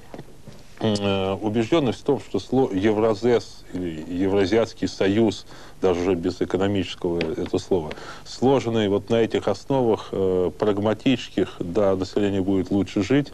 убежденность в том, что сло- Евразес или Евразиатский союз, даже уже без экономического это слова, сложенный вот на этих основах э, прагматических, да, население будет лучше жить,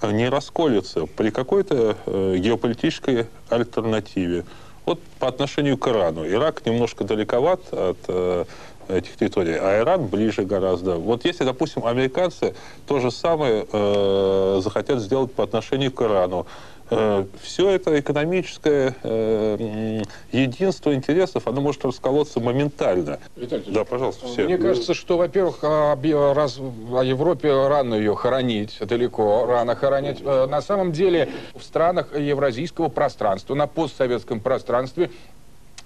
э, не расколется при какой-то э, геополитической альтернативе. Вот по отношению к Ирану. Ирак немножко далековат от э, этих территорий, а Иран ближе гораздо. Вот если, допустим, американцы то же самое э, захотят сделать по отношению к Ирану, все это экономическое э, единство интересов, оно может расколоться моментально. Виталий Да, пожалуйста, все. Мне кажется, что, во-первых, раз, о Европе рано ее хоронить, далеко рано хоронить. Э, На самом деле в странах евразийского пространства, на постсоветском пространстве,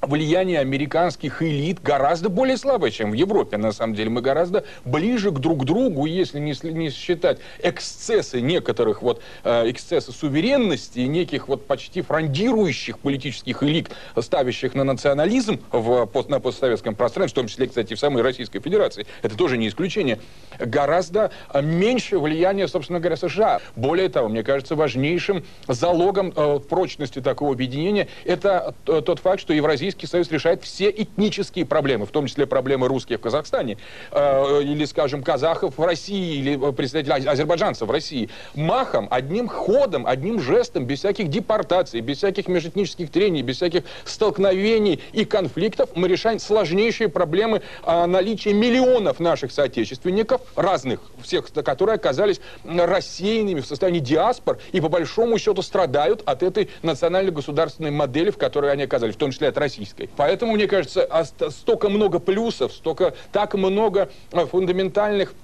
влияние американских элит гораздо более слабое, чем в Европе. На самом деле мы гораздо ближе к друг другу, если не, не считать эксцессы некоторых вот э, эксцессы суверенности неких вот почти фрондирующих политических элит, ставящих на национализм в, пост- на постсоветском пространстве, в том числе, кстати, в самой Российской Федерации. Это тоже не исключение. Гораздо э, меньше влияния, собственно говоря, США. Более того, мне кажется, важнейшим залогом э, прочности такого объединения это э, тот факт, что Евразийский Союз решает все этнические проблемы, в том числе проблемы русских в Казахстане, э, или, скажем, казахов в России, или представителей азербайджанцев в России. Махом, одним ходом, одним жестом, без всяких депортаций, без всяких межэтнических трений, без всяких столкновений и конфликтов мы решаем сложнейшие проблемы а, наличия миллионов наших соотечественников, разных, всех, которые оказались рассеянными в состоянии диаспор и по большому счету страдают от этой национально-государственной модели, в которой они оказались, в том числе от российской. Поэтому, мне кажется, столько много плюсов, столько так много а, фундаментальных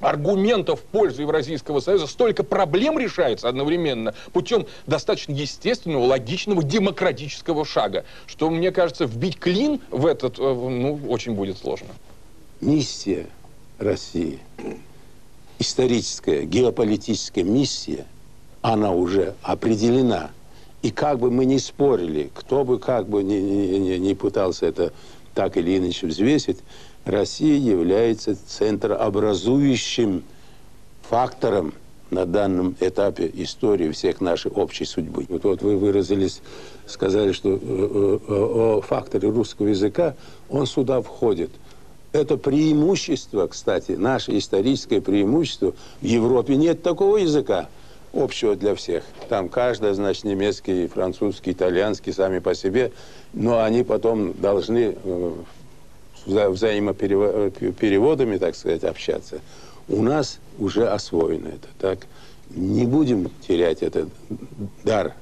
аргументов в пользу Евразийского союза, столько проблем решается одновременно путем достаточно естественного, логичного, демократического шага, что, мне кажется, вбить клин в этот, э, ну, очень будет сложно. Миссия России, историческая, геополитическая миссия, она уже определена. И как бы мы ни спорили, кто бы как бы ни, ни, ни, пытался это так или иначе взвесить, Россия является центрообразующим фактором на данном этапе истории всех нашей общей судьбы. Вот, вот вы выразились, сказали, что э, э, о факторе русского языка, он сюда входит. Это преимущество, кстати, наше историческое преимущество. В Европе нет такого языка общего для всех. Там каждый, значит, немецкий, французский, итальянский сами по себе, но они потом должны э, вза взаимопереводами, так сказать, общаться, у нас уже освоено это. Так? Не будем терять этот дар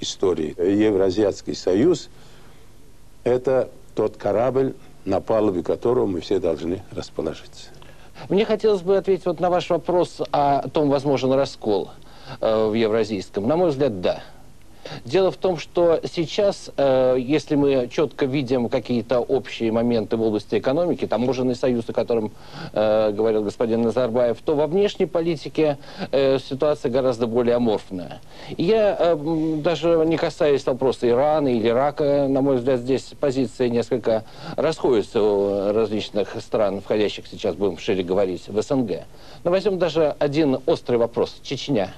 истории. Евразиатский союз – это тот корабль, на палубе которого мы все должны расположиться. Мне хотелось бы ответить вот на ваш вопрос о том, возможен раскол э, в Евразийском. На мой взгляд, да. Дело в том, что сейчас, э, если мы четко видим какие-то общие моменты в области экономики, таможенный союз, о котором э, говорил господин Назарбаев, то во внешней политике э, ситуация гораздо более аморфная. Я э, даже не касаясь вопроса Ирана или Ирака, на мой взгляд, здесь позиции несколько расходятся у различных стран, входящих сейчас, будем шире говорить, в СНГ. Но возьмем даже один острый вопрос – Чечня.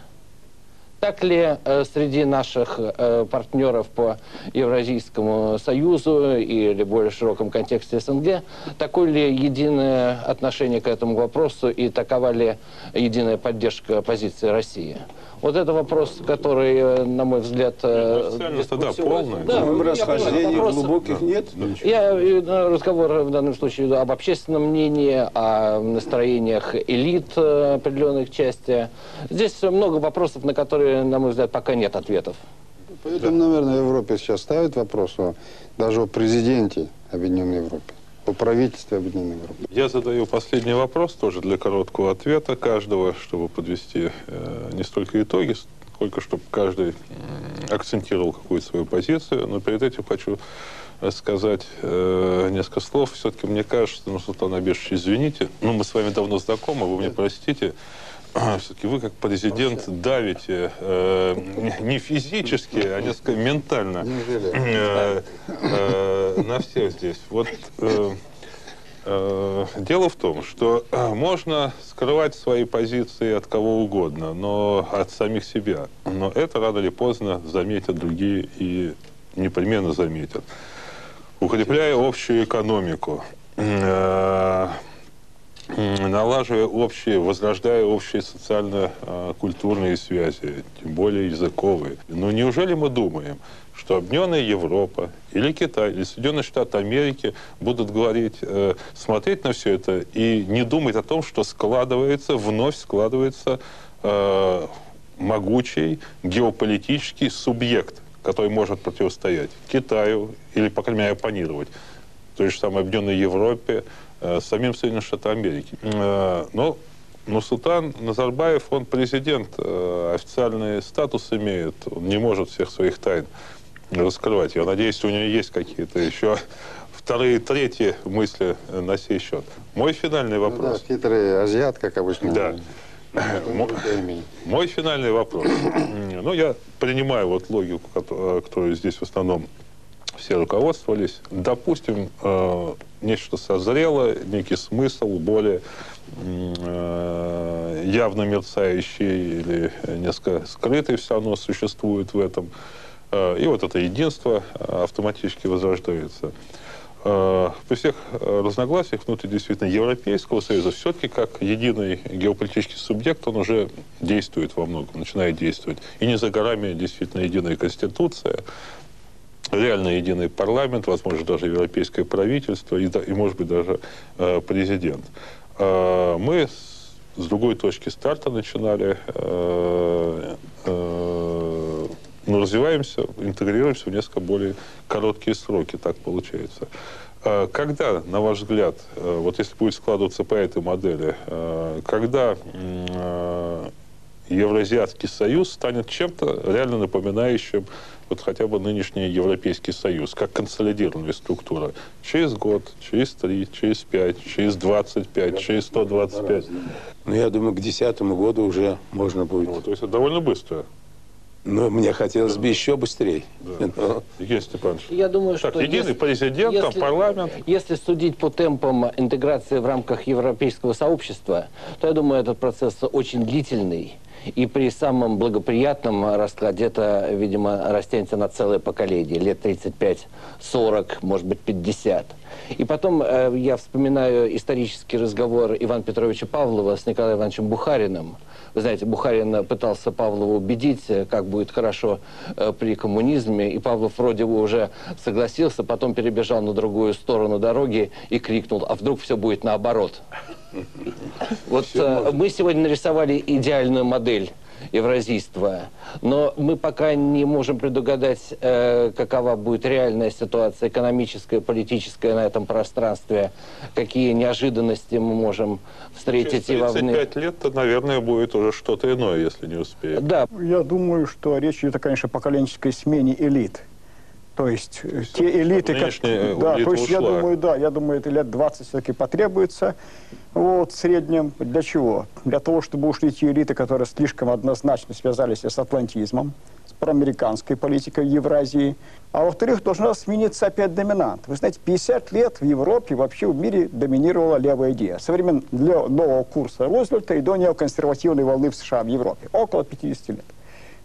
Так ли э, среди наших э, партнеров по Евразийскому союзу или более широком контексте СНГ, такое ли единое отношение к этому вопросу и такова ли единая поддержка позиции России? Вот это вопрос, который, э, на мой взгляд... Э, да, полный. Да, расхождений вопрос, глубоких нет. Я э, разговор в данном случае об общественном мнении, о настроениях элит определенных части. Здесь много вопросов, на которые, на мой взгляд, пока нет ответов. Поэтому, наверное, Европе сейчас ставит вопрос о, даже о президенте Объединенной Европы о правительстве Объединенной Европы. Я задаю последний вопрос тоже для короткого ответа каждого, чтобы подвести э, не столько итоги, сколько чтобы каждый акцентировал какую-то свою позицию. Но перед этим хочу сказать э, несколько слов. Все-таки мне кажется, ну, Султан Абешевич, извините, ну, мы с вами давно знакомы, вы мне простите, все-таки вы как президент давите э, не физически, а несколько ментально э, э, на всех здесь. Вот э, э, дело в том, что э, можно скрывать свои позиции от кого угодно, но от самих себя. Но это рано или поздно заметят другие и непременно заметят. Укрепляя общую экономику, э, налаживая общие, возрождая общие социально-культурные связи, тем более языковые. Но неужели мы думаем, что Объединенная Европа или Китай, или Соединенные Штаты Америки будут говорить, э, смотреть на все это и не думать о том, что складывается, вновь складывается э, могучий геополитический субъект, который может противостоять Китаю или, по крайней мере, оппонировать той же самой Объединенной Европе, Э, самим Соединенным Штатам Америки. Э, но но Султан Назарбаев, он президент, э, официальный статус имеет, он не может всех своих тайн раскрывать. Я надеюсь, у него есть какие-то еще вторые, третьи мысли на сей счет. Мой финальный вопрос. Ну, да, хитрый азиат, как обычно. Да. Мой финальный вопрос. Ну, я принимаю вот логику, которую здесь в основном все руководствовались. Допустим, э, нечто созрело, некий смысл более э, явно мерцающий или несколько скрытый все равно существует в этом. Э, и вот это единство автоматически возрождается. При всех разногласиях внутри действительно Европейского Союза все-таки как единый геополитический субъект он уже действует во многом, начинает действовать. И не за горами действительно единая конституция, реально единый парламент, возможно, даже европейское правительство и, и может быть, даже э, президент. Э, мы с, другой точки старта начинали, э, э, ну, развиваемся, интегрируемся в несколько более короткие сроки, так получается. Э, Когда, на ваш взгляд, э, вот если будет складываться по этой модели, э, когда Евразиатский союз станет чем-то реально напоминающим вот хотя бы нынешний Европейский союз, как консолидированная структура. Через год, через три, через пять, через 25, через 125. Ну, я думаю, к десятому году уже можно будет. Ну, то есть это довольно быстро. Но мне хотелось бы еще быстрее. (laughs) Но Евгений Степанович. Я думаю, Так, что единый если- президент, там если- парламент. Если судить по темпам интеграции в рамках европейского сообщества, то я думаю, этот процесс очень длительный. И при самом благоприятном раскладе это, видимо, растянется на целое поколение, лет 35-40, может быть, 50. И потом э, я вспоминаю исторический разговор Ивана Петровича Павлова с Николаем Ивановичем Бухариным. Вы знаете, Бухарин пытался Павлова убедить, э, как будет хорошо э, при коммунизме, и Павлов вроде бы уже согласился, потом перебежал на другую сторону дороги и крикнул, а вдруг все будет наоборот. (laughs) Вот э, мы сегодня нарисовали идеальную модель евразийства, но мы пока не можем предугадать, э, какова будет реальная ситуация экономическая, политическая на этом пространстве, какие неожиданности мы можем встретить Через вовне. 35 лет, то, наверное, будет уже что-то иное, если не успеем. Да, Я думаю, что речь идет о, конечно, поколенческой смене элит. То есть э, те элиты, как- нынешняя да, элита то есть я ушла. думаю, да, я думаю, это лет 20 все-таки потребуется, вот, в среднем. Для чего? Для того, чтобы ушли те элиты, которые слишком однозначно связались с атлантизмом, с проамериканской политикой Евразии. А во-вторых, должна смениться опять доминант. Вы знаете, 50 лет в Европе, вообще в мире доминировала левая идея. Со времен для нового курса Рузвельта и до неоконсервативной волны в США, в Европе. Около 50 лет.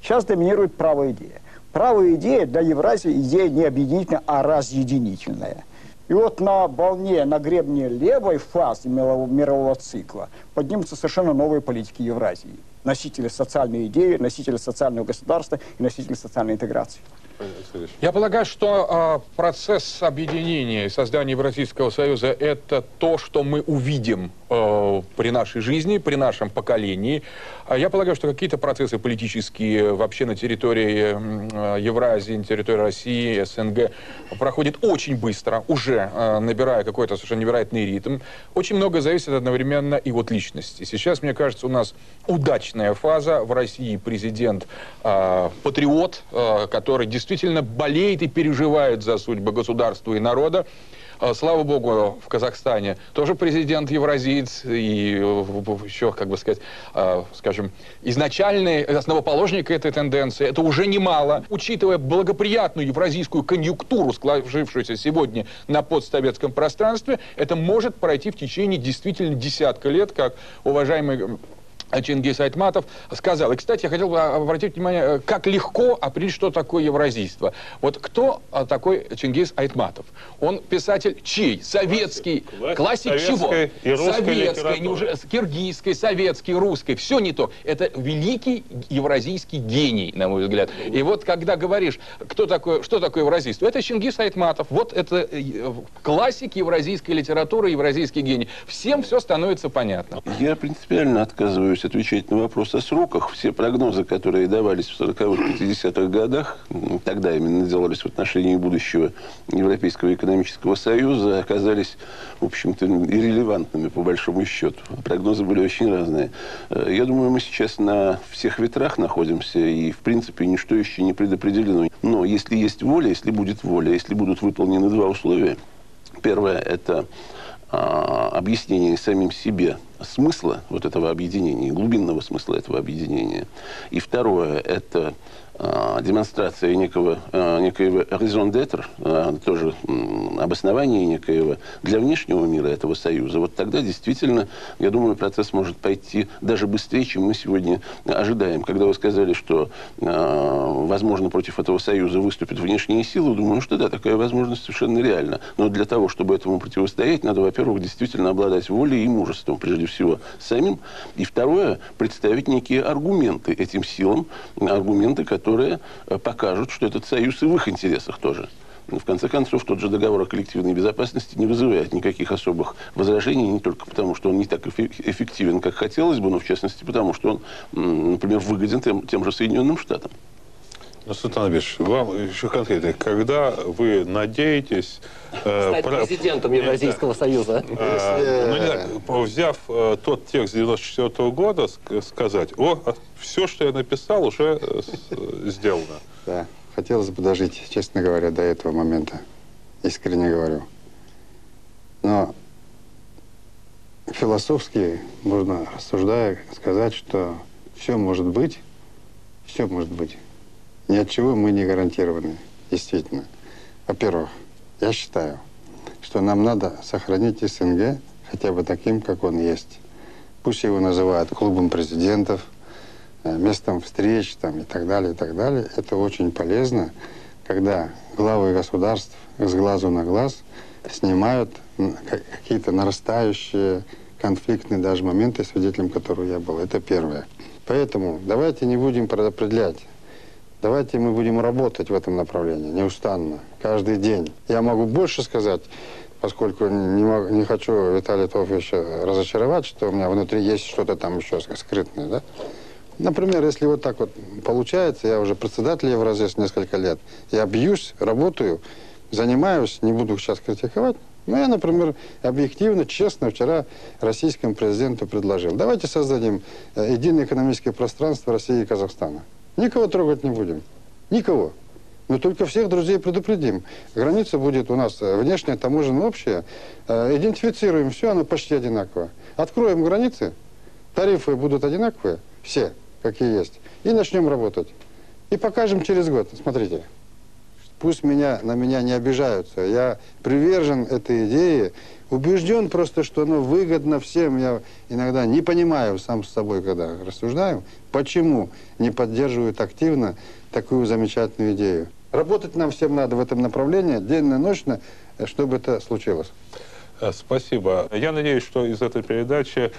Сейчас доминирует правая идея. Правая идея для Евразии идея не объединительная, а разъединительная. И вот на волне, на гребне левой фазы мирового, мирового цикла поднимутся совершенно новые политики Евразии. Носители социальной идеи, носители социального государства и носители социальной интеграции. Я полагаю, что э, процесс объединения и создания Евразийского союза – это то, что мы увидим э, при нашей жизни, при нашем поколении. А Я полагаю, что какие-то процессы политические вообще на территории э, Евразии, на территории России, СНГ проходят очень быстро, уже э, набирая какой-то совершенно невероятный ритм. Очень много зависит одновременно и от личности. Сейчас, мне кажется, у нас удачная фаза. В России президент э, патриот, э, который действительно болеет и переживает за судьбы государства и народа. Э, Слава богу, в Казахстане тоже президент евразиец и э, еще, как бы сказать, э, скажем, изначальный основоположник этой тенденции. Это уже немало. Учитывая благоприятную евразийскую конъюнктуру, сложившуюся сегодня на постсоветском пространстве, это может пройти в течение действительно десятка лет, как уважаемый Чингис Айтматов сказал. И, кстати, я хотел бы обратить внимание, э, как легко определить, что такое евразийство. Вот кто а, такой Чингис Айтматов? Он писатель чей? Советский. Классик. Классик чего? Советской и Советской, неужели- киргизской, советской, русской. Все не то. Это великий евразийский гений, на мой взгляд. И вот когда говоришь, кто такой, что такое евразийство, это Чингис Айтматов. Вот это э, классик евразийской литературы, евразийский гений. Всем все становится понятно. Я принципиально отказываюсь отвечать на вопрос о сроках. Все прогнозы, которые давались в 40-х, 50-х годах, м, тогда именно делались в отношении будущего Европейского экономического союза, оказались, в общем-то, иррелевантными по большому счету. Прогнозы были очень разные. Э, Я думаю, мы сейчас на всех ветрах находимся, и, в принципе, ничто еще не предопределено. Но если есть воля, если будет воля, если будут выполнены два условия, Первое – это а, объяснение самим себе смысла вот этого объединения, глубинного смысла этого объединения. И второе, это демонстрация некого, э, некоего raison d'être, э, тоже обоснования некоего для внешнего мира этого союза, вот тогда действительно, я думаю, процесс может пойти даже быстрее, чем мы сегодня ожидаем. Когда вы сказали, что, возможно, против этого союза выступят внешние силы, думаю, что да, такая возможность совершенно реальна. Но для того, чтобы этому противостоять, надо, во-первых, действительно обладать волей и мужеством, прежде всего, самим. И второе, представить некие аргументы этим силам, аргументы, которые э, покажут, что этот союз и в их интересах тоже. Ну, В конце концов, тот же договор о коллективной безопасности не вызывает никаких особых возражений, не только потому, что он не так эффе- эффективен, как хотелось бы, но в частности потому, что он, например, выгоден тем, тем же Соединенным Штатам. Ну, Султан Абиш, вам еще конкретно, когда вы надеетесь... э, Стать про- президентом Евразийского союза. Э, ну, не знаю, по- взяв э, тот текст 94 года, ск- сказать, о, все, что я написал, уже э, э, сделано. Да, хотелось бы дожить, честно говоря, до этого момента. Искренне говорю. Но философски можно, рассуждая, сказать, что все может быть, все может быть. Ни от чего мы не гарантированы, действительно. Во-первых, я считаю, что нам надо сохранить СНГ хотя бы таким, как он есть. Пусть его называют клубом президентов, э, местом встреч там, и так далее, и так далее. Это очень полезно, когда главы государств с глазу на глаз снимают какие-то нарастающие конфликтные даже моменты, свидетелем которых я был. Это первое. Поэтому давайте не будем предопределять. Давайте мы будем работать в этом направлении неустанно, каждый день. Я могу больше сказать, поскольку не, мог- не хочу Виталия Тофовича разочаровать, что у меня внутри есть что-то там еще скрытное, да? Например, если вот так вот получается, я уже председатель Евразес несколько лет, я бьюсь, работаю, занимаюсь, не буду сейчас критиковать, но я, например, объективно, честно вчера российскому президенту предложил, давайте создадим э, единое экономическое пространство России и Казахстана. Никого трогать не будем. Никого. Но только всех друзей предупредим. Граница будет у нас э, внешняя, таможенная, общая. Э, Идентифицируем все, оно почти одинаково. Откроем границы, тарифы будут одинаковые, все, какие есть. И начнем работать. И покажем через год. Смотрите, пусть меня, на меня не обижаются. Я привержен этой идее, убежден просто, что оно выгодно всем. Я иногда не понимаю сам с собой, когда рассуждаю, почему не поддерживают активно такую замечательную идею. Работать нам всем надо в этом направлении, денно-ночно, чтобы это случилось. Э, Спасибо. Я надеюсь, что из этой передачи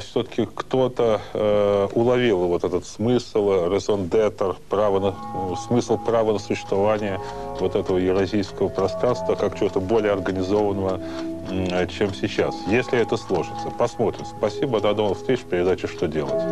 все-таки кто-то э, уловил вот этот смысл, raison d'être, право на, э, смысл права на существование вот этого евразийского пространства как чего-то более организованного, м, чем сейчас. Если это сложится. Посмотрим. Спасибо. До новых встреч в передаче «Что делать?».